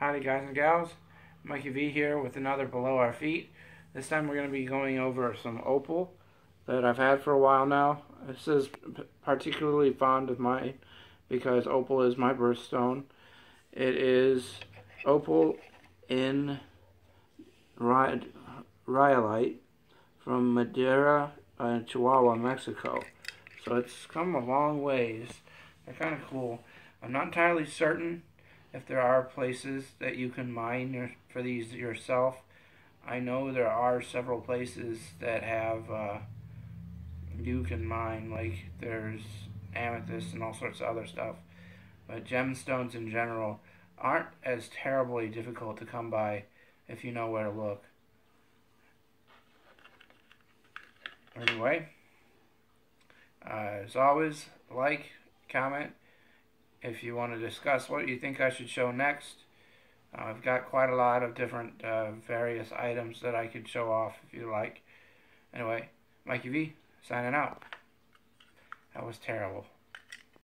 Howdy guys and gals, Mikee Vee here with another Below Our Feet. This time we're going to be going over some opal that I've had for a while now. This is particularly fond of mine because opal is my birthstone. It is opal in rhyolite from Madera, uh, Chihuahua, Mexico. So it's come a long ways. They're kind of cool. I'm not entirely certain if there are places that you can mine your, for these yourself. I know there are several places that have uh, you can mine, like there's amethyst and all sorts of other stuff. But gemstones in general aren't as terribly difficult to come by if you know where to look. Anyway, uh, as always, like, comment, if you want to discuss what you think I should show next. Uh, I've got quite a lot of different uh, various items that I could show off if you like. Anyway, Mikee Vee, signing out. That was terrible.